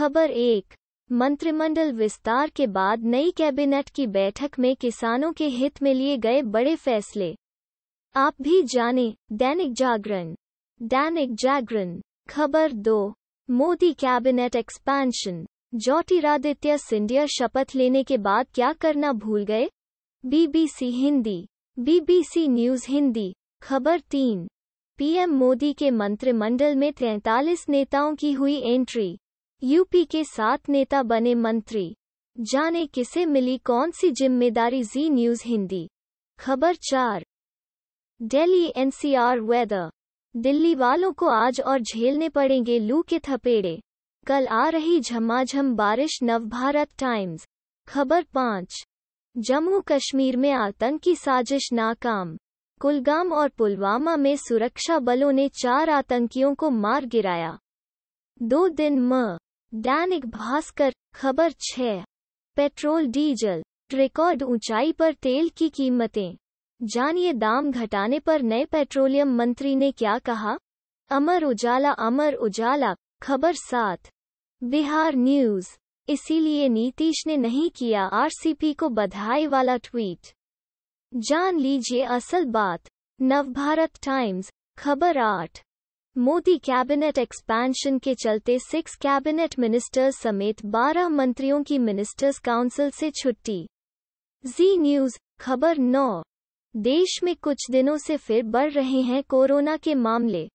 खबर एक, मंत्रिमंडल विस्तार के बाद नई कैबिनेट की बैठक में किसानों के हित में लिए गए बड़े फैसले। आप भी जाने, दैनिक जागरण। दैनिक जागरण, खबर दो, मोदी कैबिनेट एक्सपेंशन। ज्योतिरादित्य सिंधिया शपथ लेने के बाद क्या करना भूल गए? BBC Hindi, BBC news Hindi, खबर तीन। पीएम मोदी के मंत्रिमंडल में तैंतालीस नेताओं की हुई एंट्री। यूपी के सात नेता बने मंत्री। जाने किसे मिली कौन सी ज़िम्मेदारी जी न्यूज़ हिंदी? खबर चार। Delhi NCR weather. दिल्ली वालों को आज और झेलने पड़ेंगे लू के थपेड़े। कल आ रही झमाझम बारिश, नवभारत टाइम्स। खबर पाँच। जम्मू कश्मीर में आतंकी साजिश नाकाम। कुलगाम और पुलवामा में सुरक्षा बलों ने चार आतंकियों को मार गिराया। दो दिन म दैनिक भास्कर, खबर छह पेट्रोल, डीजल। रिकॉर्ड ऊंचाई पर तेल की कीमतें। जानिए दाम घटाने पर नए पेट्रोलियम मंत्री ने क्या कहा? अमर उजाला अमर उजाला, खबर सात। बिहार न्यूज़। इसीलिए नीतीश ने नहीं किया आरसीपी को बधाई वाला ट्वीट। जान लीजिए असल बात। नवभारत टाइम्स, खबर आठ। मोदी कैबिनेट एक्सपेंशन के चलते सिक्स कैबिनेट मिनिस्टर्स समेत 12 मंत्रियों की मिनिस्टर्स काउंसिल से छुट्टी। जी न्यूज़, खबर नौ। देश में कुछ दिनों से फिर बढ़ रहे हैं कोरोना के मामले।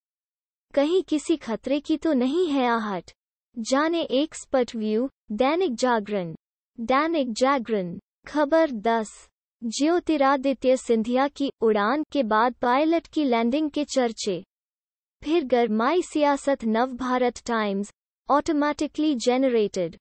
कहीं किसी खतरे की तो नहीं है आहट। जाने एक स्पट व्यू, दैनिक जागरण। दैनिक जागरण, खबर दस। ज्योतिरादित्य सिंधिया की उड़ान के बाद पायलट की लैंडिंग के चर्चे। फिर गरमाई सियासत नव भारत टाइम्स ऑटोमेटिकली जनरेटेड